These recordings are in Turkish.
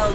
kaldı.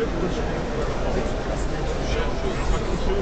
Je crois que